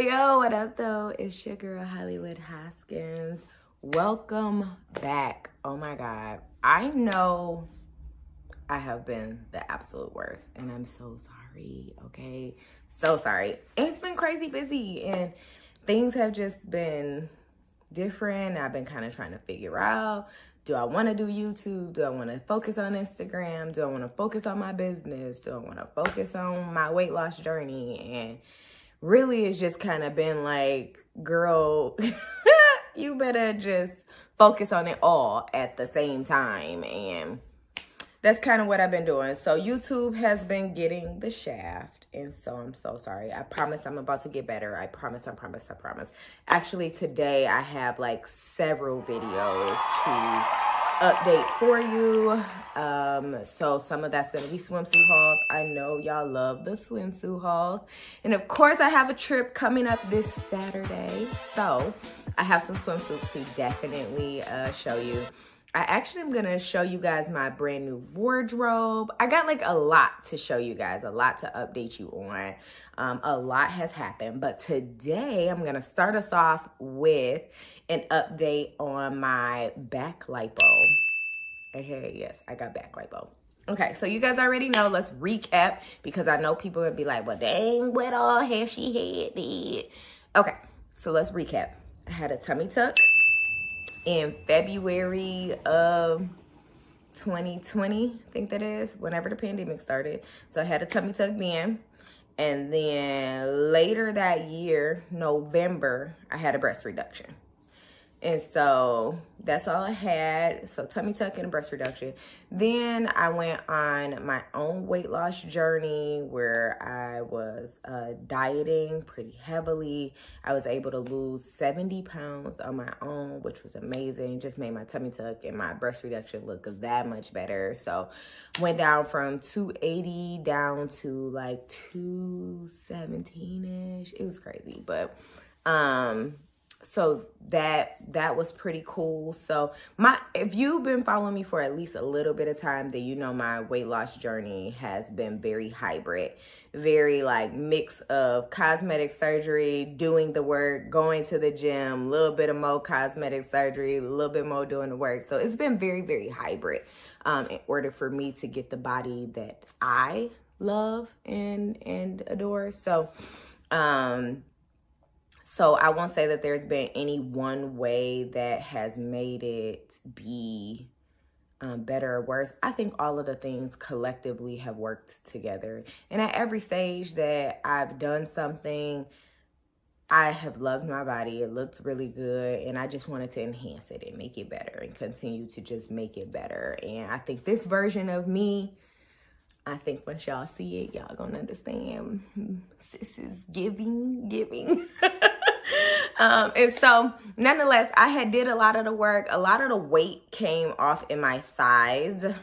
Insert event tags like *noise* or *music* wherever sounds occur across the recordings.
yo, what up though? It's your girl Hollywood Hoskins. Welcome back. Oh my God. I know I have been the absolute worst and I'm so sorry, okay? So sorry. It's been crazy busy and things have just been different. I've been kind of trying to figure out do I want to do YouTube? Do I want to focus on Instagram? Do I want to focus on my business? Do I want to focus on my weight loss journey? And really, it's just kind of been like, girl, *laughs* you better just focus on it all at the same time. And that's kind of what I've been doing. So YouTube has been getting the shaft. And so I'm so sorry. I promise I'm about to get better. I promise, I promise, I promise. Actually, today I have like several videos to update for you. Um, so some of that's going to be swimsuit hauls. I know y'all love the swimsuit hauls. And of course, I have a trip coming up this Saturday. So I have some swimsuits to definitely uh, show you. I actually am gonna show you guys my brand new wardrobe. I got like a lot to show you guys, a lot to update you on. Um, a lot has happened, but today I'm gonna start us off with an update on my back lipo. Hey, yes, I got back lipo. Okay, so you guys already know. Let's recap because I know people gonna be like, "Well, dang, what all has she had?" Okay, so let's recap. I had a tummy tuck in February of 2020, I think that is, whenever the pandemic started. So I had a tummy tuck then. And then later that year, November, I had a breast reduction. And so that's all I had. So tummy tuck and breast reduction. Then I went on my own weight loss journey where I was uh, dieting pretty heavily. I was able to lose 70 pounds on my own, which was amazing. Just made my tummy tuck and my breast reduction look that much better. So went down from 280 down to like 217-ish. It was crazy, but um so that that was pretty cool. So my if you've been following me for at least a little bit of time then you know my weight loss journey has been very hybrid very like mix of cosmetic surgery doing the work going to the gym a little bit of more cosmetic surgery a little bit more doing the work. So it's been very very hybrid um in order for me to get the body that i love and and adore. So um so I won't say that there's been any one way that has made it be um, better or worse. I think all of the things collectively have worked together. And at every stage that I've done something, I have loved my body. It looked really good. And I just wanted to enhance it and make it better and continue to just make it better. And I think this version of me, I think once y'all see it, y'all gonna understand. Sis is giving, giving. *laughs* Um, and so nonetheless, I had did a lot of the work. A lot of the weight came off in my thighs,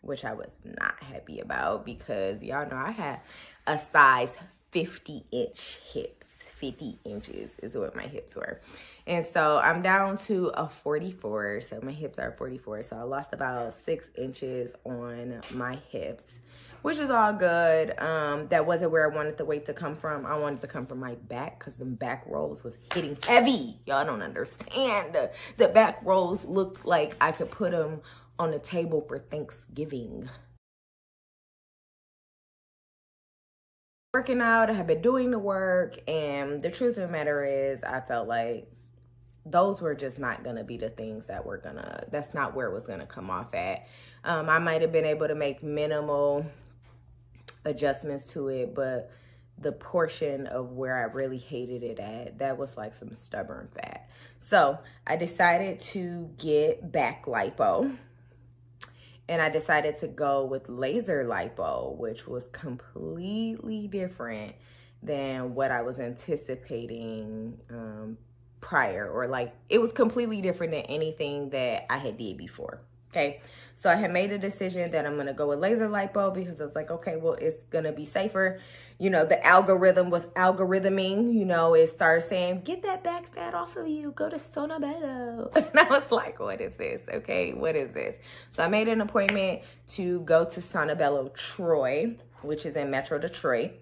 which I was not happy about because y'all know I had a size 50 inch hips. 50 inches is what my hips were. And so I'm down to a 44. So my hips are 44. So I lost about six inches on my hips which is all good. Um, that wasn't where I wanted the weight to come from. I wanted to come from my back because the back rolls was hitting heavy. Y'all don't understand. The back rolls looked like I could put them on the table for Thanksgiving. Working out, I have been doing the work, and the truth of the matter is, I felt like those were just not gonna be the things that were gonna, that's not where it was gonna come off at. Um, I might have been able to make minimal adjustments to it, but the portion of where I really hated it at, that was like some stubborn fat. So I decided to get back lipo. And I decided to go with laser lipo, which was completely different than what I was anticipating um, prior. Or like, it was completely different than anything that I had did before. Okay, so I had made a decision that I'm gonna go with laser lipo because I was like, okay, well, it's gonna be safer. You know, the algorithm was algorithming, you know, it started saying, get that back fat off of you, go to Sono Bello. *laughs* And I was like, what is this? Okay, what is this? So I made an appointment to go to Sono Bello Troy, which is in Metro Detroit.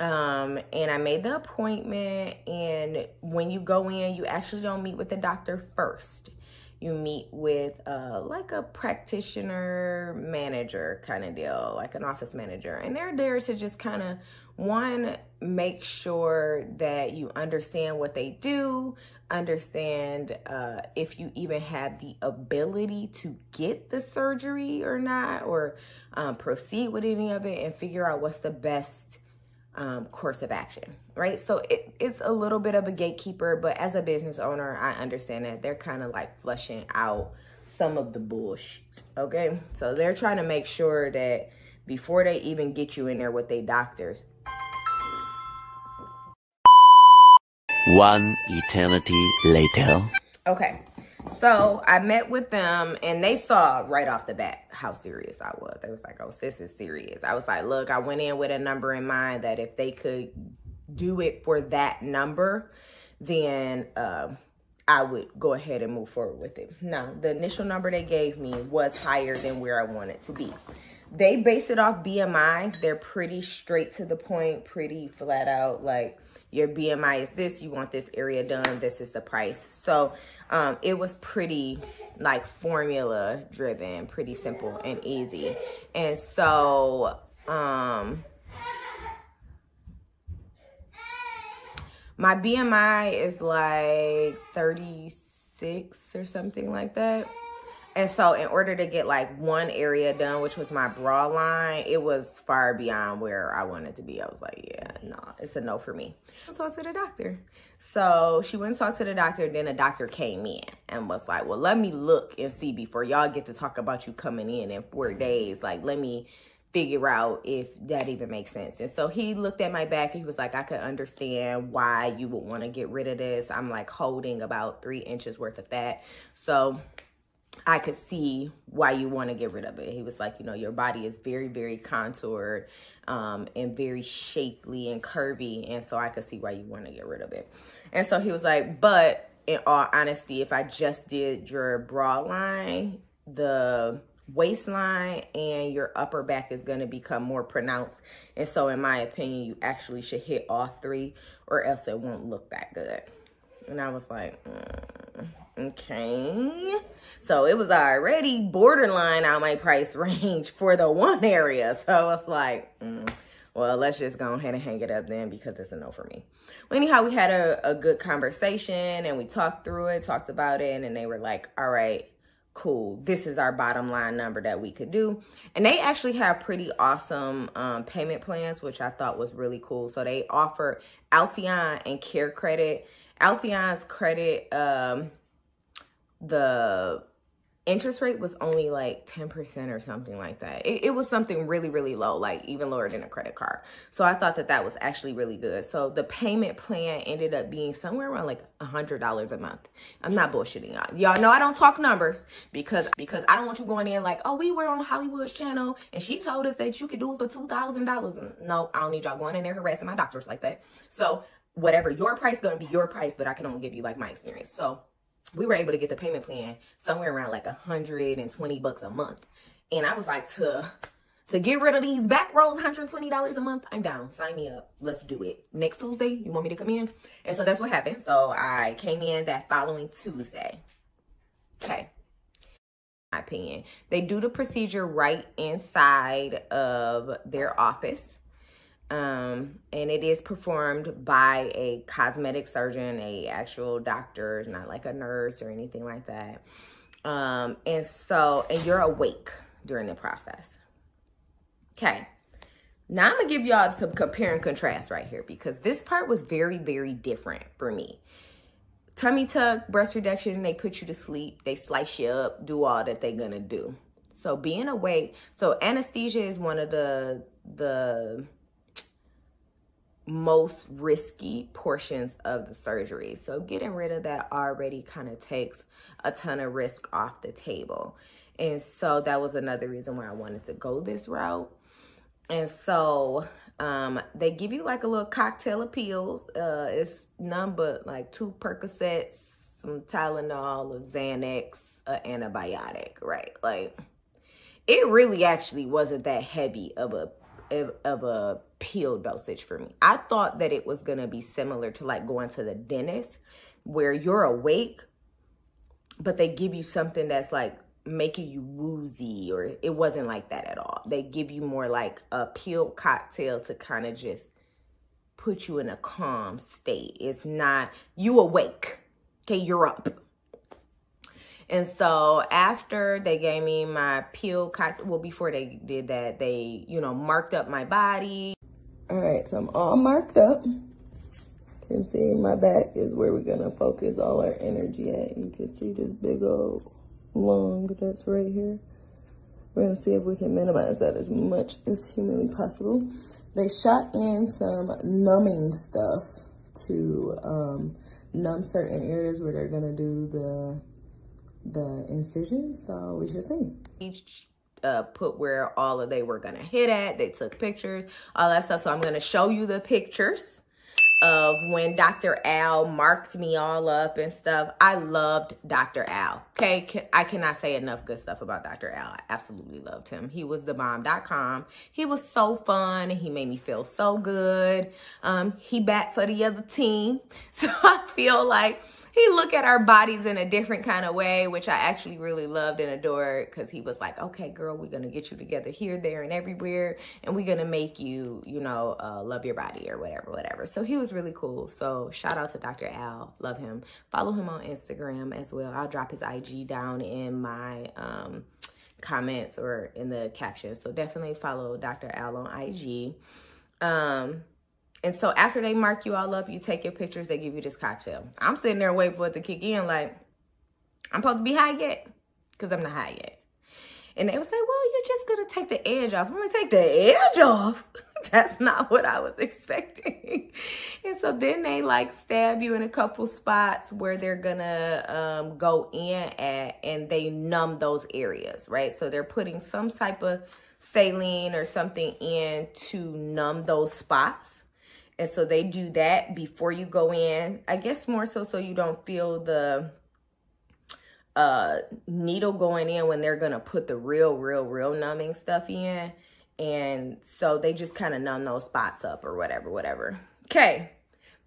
Um, and I made the appointment. And when you go in, you actually don't meet with the doctor first. You meet with uh, like a practitioner manager kind of deal, like an office manager. And they're there to just kind of, one, make sure that you understand what they do, understand uh, if you even have the ability to get the surgery or not, or um, proceed with any of it, and figure out what's the best um, course of action, right? So it, it's a little bit of a gatekeeper, but as a business owner, I understand that they're kind of like flushing out some of the bullshit, okay? So they're trying to make sure that before they even get you in there with their doctors, One eternity later. Okay. So I met with them and they saw right off the bat how serious I was. They was like, oh, sis is serious. I was like, look, I went in with a number in mind that if they could do it for that number, then uh, I would go ahead and move forward with it. Now, the initial number they gave me was higher than where I wanted to be. They base it off BMI. They're pretty straight to the point, pretty flat out. Like, your BMI is this, you want this area done, this is the price. So um, it was pretty like formula driven, pretty simple and easy. And so um, my BMI is like 36 or something like that. And so in order to get like one area done, which was my bra line, it was far beyond where I wanted to be. I was like, yeah, no, it's a no for me. So I talked to the doctor. So she went and talked to the doctor. Then the doctor came in and was like, well, let me look and see before y'all get to talk about you coming in in four days. Like, let me figure out if that even makes sense. And so he looked at my back and he was like, I could understand why you would want to get rid of this. I'm like holding about three inches worth of fat. So I could see why you want to get rid of it. He was like, you know, your body is very, very contoured um, and very shapely and curvy. And so I could see why you want to get rid of it. And so he was like, but in all honesty, if I just did your bra line, the waistline and your upper back is going to become more pronounced. And so in my opinion, you actually should hit all three or else it won't look that good. And I was like, mm, okay. So it was already borderline on my price *laughs* range for the one area. So I was like, mm, well, let's just go ahead and hang it up then because it's a no for me. Well, anyhow, we had a, a good conversation and we talked through it, talked about it, and they were like, all right, cool. This is our bottom line number that we could do. And they actually have pretty awesome um, payment plans, which I thought was really cool. So they offer Alphaeon and Care Credit Alphaeon's credit, um, the interest rate was only like 10% or something like that. It, it, was something really, really low, like even lower than a credit card. So I thought that that was actually really good. So the payment plan ended up being somewhere around like a $100 a month. I'm not bullshitting y'all. Y'all know I don't talk numbers because because I don't want you going in like, oh, we were on Hollywood's channel and she told us that you could do it for $2,000. No, I don't need y'all going in there harassing my doctors like that. So whatever your price going to be your price, but I can only give you like my experience. So we were able to get the payment plan somewhere around like a hundred and twenty bucks a month. And I was like, to to get rid of these back rolls, $120 a month, I'm down. Sign me up. Let's do it. Next Tuesday, you want me to come in? And so that's what happened. So I came in that following Tuesday. Okay. My opinion. They do the procedure right inside of their office um, and it is performed by a cosmetic surgeon, a actual doctor, not like a nurse or anything like that. Um, and so, and you're awake during the process. Okay. Now I'm gonna give y'all some compare and contrast right here because this part was very, very different for me. Tummy tuck, breast reduction, they put you to sleep, they slice you up, do all that they're gonna do. So being awake, so anesthesia is one of the the most risky portions of the surgery. So getting rid of that already kind of takes a ton of risk off the table. And so that was another reason why I wanted to go this route. And so um, they give you like a little cocktail of pills. Uh, it's none but like two Percocets, some Tylenol, a Xanax, an antibiotic, right? Like it really actually wasn't that heavy of a of, of a pill dosage for me. I thought that it was gonna be similar to like going to the dentist where you're awake, but they give you something that's like making you woozy, or it wasn't like that at all. They give you more like a pill cocktail to kind of just put you in a calm state. It's not you awake. Okay, you're up. And so after they gave me my pill well, before they did that, they, you know, marked up my body. All right, so I'm all marked up. You can see my back is where we're gonna focus all our energy at. You can see this big old lung that's right here. We're gonna see if we can minimize that as much as humanly possible. They shot in some numbing stuff to um, numb certain areas where they're gonna do the the incisions. So we should see. Each uh, put where all of they were gonna hit at. They took pictures, all that stuff. So I'm gonna show you the pictures of when Dr. Al marked me all up and stuff. I loved Dr. Al. Okay, I cannot say enough good stuff about Dr. Al. I absolutely loved him. He was the bomb.com. He was so fun. He made me feel so good. Um, he bat for the other team. *laughs* So I feel like he look at our bodies in a different kind of way, which I actually really loved and adored because he was like, okay, girl, we're going to get you together here, there, and everywhere. And we're going to make you, you know, uh, love your body or whatever, whatever. So he was really cool. So shout out to Dr. Al. Love him. Follow him on Instagram as well. I'll drop his IG down in my um, comments or in the captions. So definitely follow Dr. Al on IG. Um, and so after they mark you all up, you take your pictures, they give you this cocktail. I'm sitting there waiting for it to kick in like, I'm supposed to be high yet? Because I'm not high yet. And they would say, well, you're just going to take the edge off. I'm going to take the edge off. *laughs* That's not what I was *laughs* expecting. and so then they like stab you in a couple spots where they're going to um, go in at and they numb those areas, right? So they're putting some type of saline or something in to numb those spots. And so they do that before you go in. I guess more so so you don't feel the uh, needle going in when they're going to put the real, real, real numbing stuff in. And so they just kind of numb those spots up or whatever, whatever. Okay.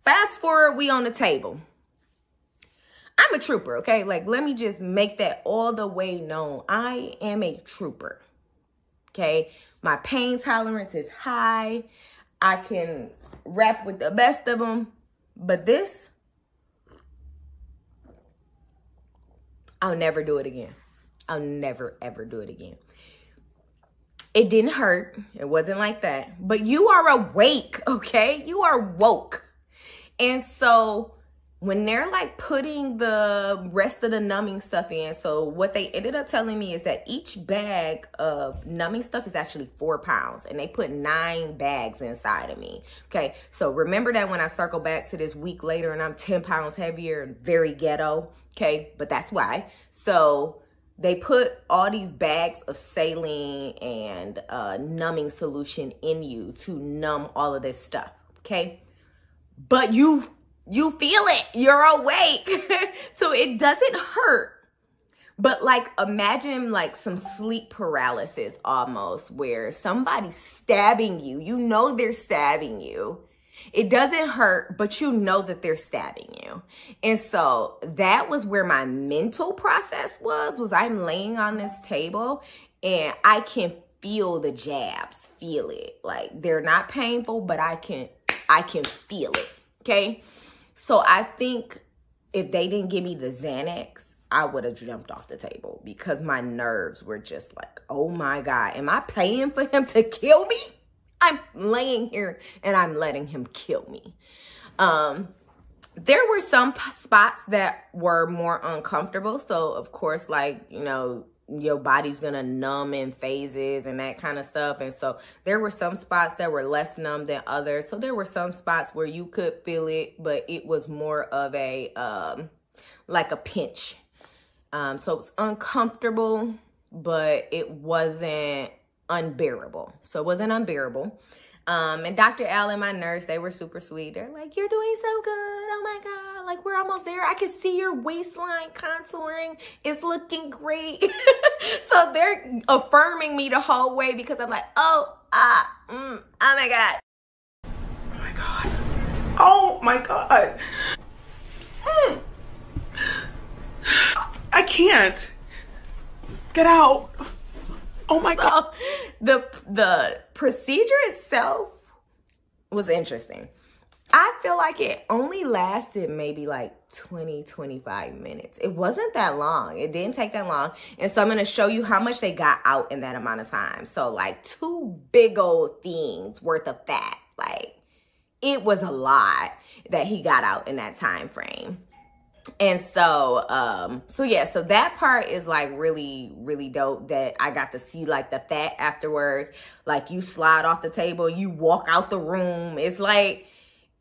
Fast forward, we on the table. I'm a trooper, okay? Like, let me just make that all the way known. I am a trooper, okay? My pain tolerance is high. I can rap with the best of them. But this, I'll never do it again. I'll never, ever do it again. It didn't hurt. It wasn't like that. But you are awake, okay? You are woke. And so when they're like putting the rest of the numbing stuff in, so what they ended up telling me is that each bag of numbing stuff is actually four pounds and they put nine bags inside of me. Okay, so remember that when I circle back to this week later and I'm 10 pounds heavier, and very ghetto. Okay, but that's why. So they put all these bags of saline and uh, numbing solution in you to numb all of this stuff. Okay, but you you feel it. You're awake. *laughs* so it doesn't hurt. But like imagine like some sleep paralysis almost where somebody's stabbing you. You know they're stabbing you. It doesn't hurt, but you know that they're stabbing you. And so that was where my mental process was was I'm laying on this table and I can feel the jabs, feel it. Like they're not painful, but I can I can feel it. Okay? So I think if they didn't give me the Xanax, I would have jumped off the table because my nerves were just like, oh my God, am I paying for him to kill me? I'm laying here and I'm letting him kill me. Um, there were some spots that were more uncomfortable. So, of course, like, you know, your body's gonna numb in phases and that kind of stuff. And so there were some spots that were less numb than others. So there were some spots where you could feel it, but it was more of a um like a pinch. Um, so it was uncomfortable, but it wasn't unbearable. So it wasn't unbearable. Um, and Dr. Al and my nurse, they were super sweet. They're like, You're doing so good. Oh my God. Like, we're almost there. I can see your waistline contouring. It's looking great. *laughs* so they're affirming me the whole way because I'm like, Oh, ah, mm, oh my God. Oh my God. Oh my God. Mm. I can't. Get out. Oh my So God. the the procedure itself was interesting. I feel like it only lasted maybe like 20, 25 minutes. It wasn't that long. It didn't take that long. And so I'm going to show you how much they got out in that amount of time. So like two big old things worth of fat. Like it was a lot that he got out in that time frame. And so, um, so yeah, so that part is like really, really dope that I got to see like the fat afterwards. Like you slide off the table, you walk out the room. It's like,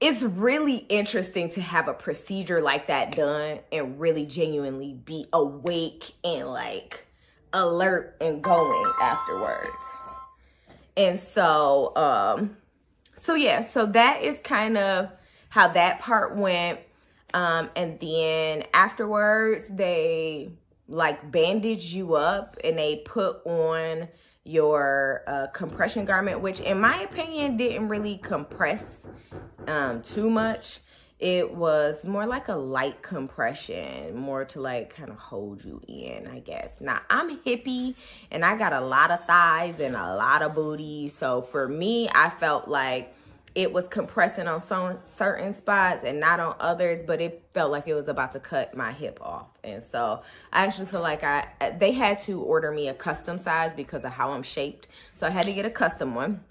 it's really interesting to have a procedure like that done and really genuinely be awake and like alert and going afterwards. And so, um, so yeah, so that is kind of how that part went. Um, and then afterwards, they like bandage you up and they put on your uh, compression garment, which in my opinion didn't really compress um, too much. It was more like a light compression, more to like kind of hold you in, I guess. Now, I'm hippie and I got a lot of thighs and a lot of booty. So for me, I felt like it was compressing on some certain spots and not on others, but it felt like it was about to cut my hip off. And so I actually feel like I they had to order me a custom size because of how I'm shaped. So I had to get a custom one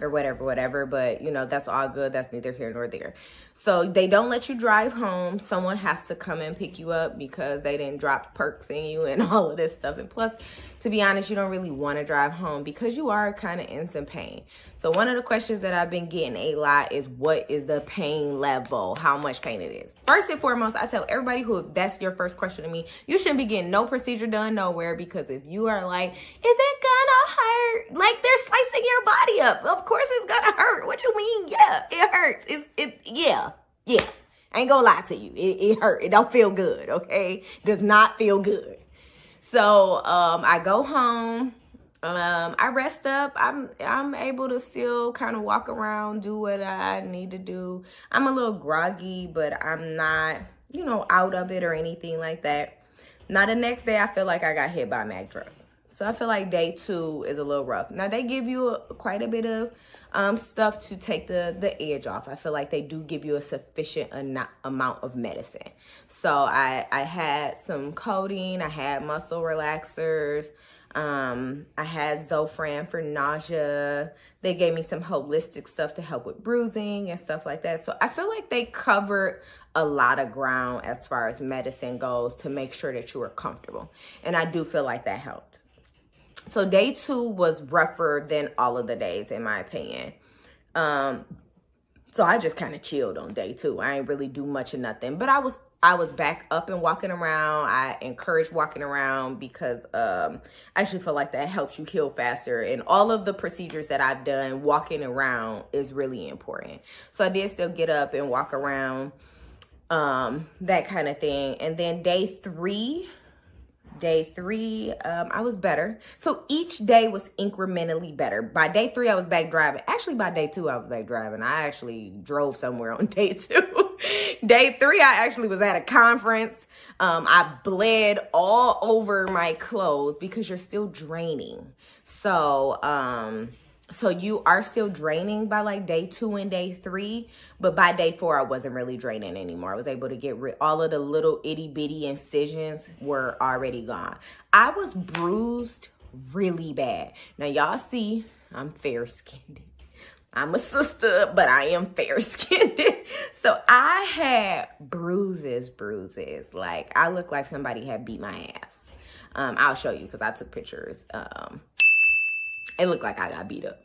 or whatever, whatever. But you know, that's all good. That's neither here nor there. So they don't let you drive home. Someone has to come and pick you up because they didn't drop perks in you and *laughs* all of this stuff. And plus, to be honest, you don't really want to drive home because you are kind of in some pain. So one of the questions that I've been getting a lot is what is the pain level? How much pain it is. First and foremost, I tell everybody who if that's your first question to me, you shouldn't be getting no procedure done nowhere because if you are like, is it gonna hurt? Like they're slicing your body up. Of course it's gonna hurt. What you mean? Yeah, it hurts. It it yeah. Yeah. I ain't gonna lie to you. It, it hurt. It don't feel good, okay? Does not feel good. So um I go home. Um I rest up. I'm I'm able to still kind of walk around, do what I need to do. I'm a little groggy, but I'm not, you know, out of it or anything like that. Now the next day I feel like I got hit by a Mack truck. So I feel like day two is a little rough. Now they give you quite a bit of um, stuff to take the the edge off. I feel like they do give you a sufficient amount of medicine. So I I had some codeine. I had muscle relaxers. Um, I had Zofran for nausea. They gave me some holistic stuff to help with bruising and stuff like that. So I feel like they covered a lot of ground as far as medicine goes to make sure that you were comfortable. And I do feel like that helped. So day two was rougher than all of the days, in my opinion. Um, so I just kind of chilled on day two. I ain't really do much of nothing, but I was I was back up and walking around. I encourage walking around because um, I actually feel like that helps you heal faster. And all of the procedures that I've done, walking around is really important. So I did still get up and walk around, um, that kind of thing. And then day three, day three um, i was better. So each day was incrementally better. By day three i was back driving. Actually by day two i was back driving. I actually drove somewhere on *laughs* day two. Day three i actually was at a conference. Um, i bled all over my clothes because you're still draining. So um, so you are still draining by like day two and day three, but by day four, I wasn't really draining anymore. I was able to get rid all of the little itty bitty incisions were already gone. I was bruised really bad. Now y'all see, I'm fair skinned. I'm a sister, but I am fair skinned. *laughs* so I had bruises, bruises. Like I look like somebody had beat my ass. Um, I'll show you because I took pictures. Um, it looked like I got beat up.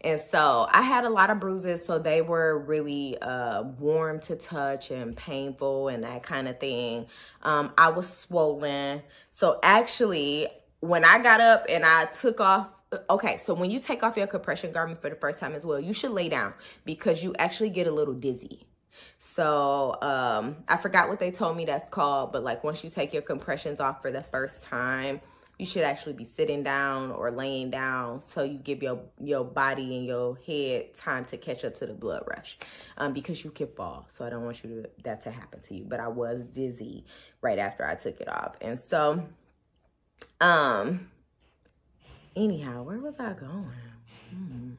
And so I had a lot of bruises, so they were really uh, warm to touch and painful and that kind of thing. Um, I was swollen. So actually, when I got up and I took off, okay, so when you take off your compression garment for the first time as well, you should lay down because you actually get a little dizzy. So um, I forgot what they told me that's called, but like once you take your compressions off for the first time, you should actually be sitting down or laying down so you give your your body and your head time to catch up to the blood rush um, because you could fall. So i don't want you to that to happen to you. But i was dizzy right after i took it off. And so um anyhow where was i going? Hmm.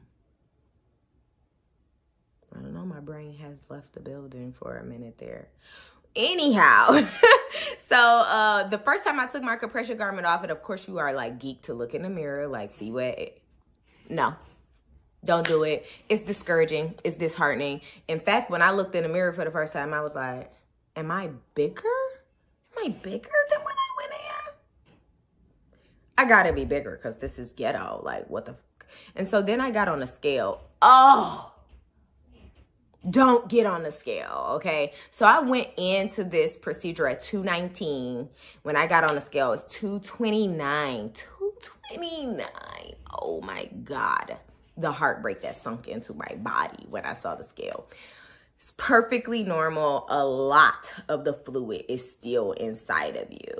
i don't know. My brain has left the building for a minute there anyhow *laughs* so uh the first time i took my compression garment off and of course you are like geek to look in the mirror like see what it... no don't do it. It's discouraging. It's disheartening. In fact when i looked in the mirror for the first time i was like am i bigger? Am i bigger than when i went in? I gotta be bigger because this is ghetto. Like what the and so then i got on a scale. Oh don't get on the scale, okay? So I went into this procedure at 219. When I got on the scale, it's 229. 229. Oh my God. The heartbreak that sunk into my body when I saw the scale. It's perfectly normal. A lot of the fluid is still inside of you.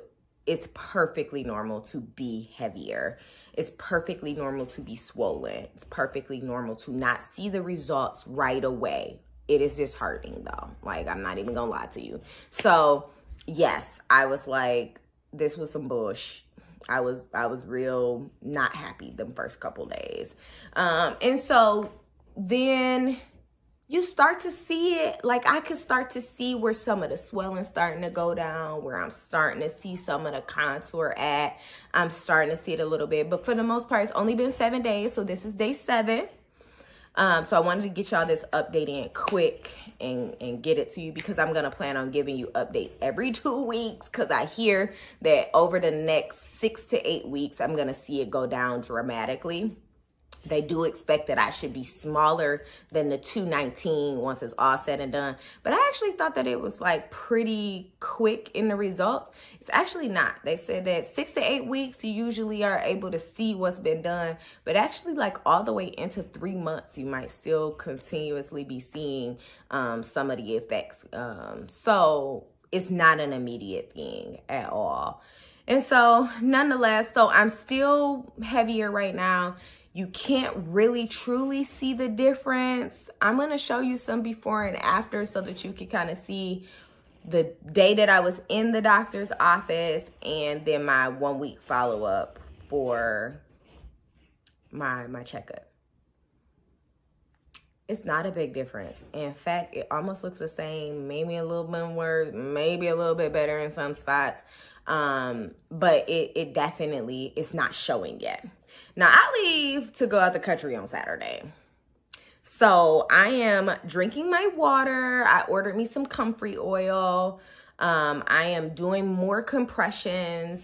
It's perfectly normal to be heavier. It's perfectly normal to be swollen. It's perfectly normal to not see the results right away it is disheartening though. Like, I'm not even gonna lie to you. So, yes, I was like, this was some bush. I was I was real not happy the first couple days. Um, and so then you start to see it like I could start to see where some of the swelling starting to go down, where I'm starting to see some of the contour at. I'm starting to see it a little bit, but for the most part, it's only been seven days, so this is day seven. Um, so I wanted to get y'all this update in quick and, and get it to you because I'm going to plan on giving you updates every *laughs* two weeks because I hear that over the next six to eight weeks, I'm going to see it go down dramatically. They do expect that I should be smaller than the 219 once it's all said and done. But I actually thought that it was like pretty quick in the results. It's actually not. They said that six to eight weeks, you usually are able to see what's been done. But actually like all the way into three months, you might still continuously be seeing um, some of the effects. Um, so it's not an immediate thing at all. And so nonetheless, so I'm still heavier right now you can't really truly see the difference. I'm going to show you some before and after so that you can kind of see the day that I was in the doctor's office and then my one week follow up for my my checkup. It's not a big difference. In fact, it almost looks the same, maybe a little bit worse, maybe a little bit better in some spots. Um, but it, it definitely is not showing yet. Now, I leave to go out the country on Saturday. So I am drinking my water. I ordered me some comfrey oil. Um, I am doing more compressions,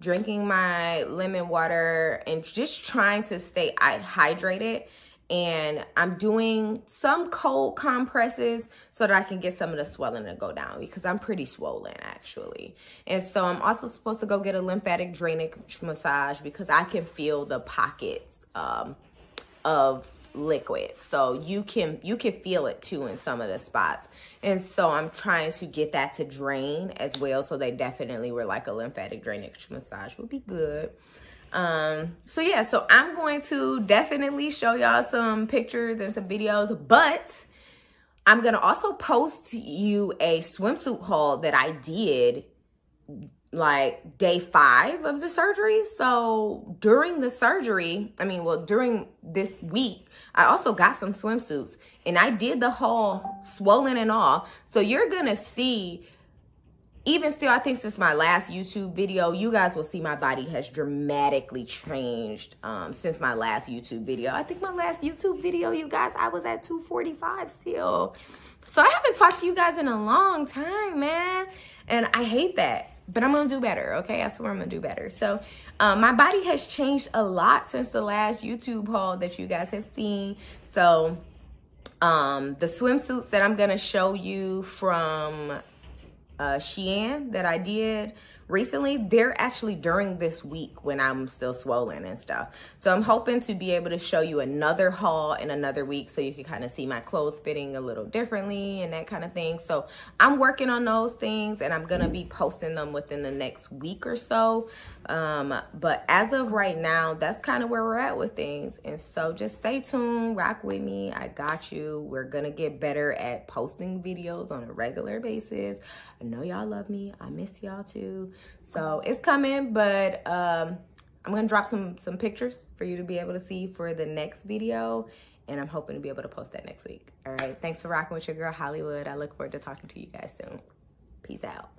drinking my lemon water, and just trying to stay hydrated and I'm doing some cold compresses so that I can get some of the swelling to go down because I'm pretty swollen actually. And so I'm also supposed to go get a lymphatic drainage massage because I can feel the pockets um, of liquid. So you can you can feel it too in some of the spots. And so I'm trying to get that to drain as well. So they definitely were like a lymphatic drainage massage would be good. Um, so yeah, so I'm going to definitely show y'all some pictures and some videos, but I'm gonna also post you a swimsuit haul that I did like day five of the surgery. So during the surgery, I mean, well, during this week, I also got some swimsuits and I did the haul swollen and all. So you're gonna see even still, I think since my last YouTube video, you guys will see my body has dramatically changed um, since my last YouTube video. I think my last YouTube video, you guys, I was at 245 still. So I haven't talked to you guys in a long time, man. And I hate that. But I'm going to do better, okay? I swear I'm to do better. So um, my body has changed a lot since the last YouTube haul that you guys have seen. So um, the swimsuits that I'm going to show you from uh, Shein that I did recently, they're actually during this week when I'm still swollen and stuff. So I'm hoping to be able to show you another haul in another week so you can kind of see my clothes fitting a little differently and that kind of thing. So I'm working on those things and I'm going to be posting them within the next week or so. Um, but as of right now, that's kind of where we're at with things. And so just stay tuned, rock with me. I got you. We're going to get better at posting videos on a regular basis. I know y'all love me. I miss y'all too. So it's coming, but um, I'm to drop some some pictures for you to be able to see for the next video. And I'm hoping to be able to post that next week. All right. Thanks for rocking with your girl Hollywood. I look forward to talking to you guys soon. Peace out.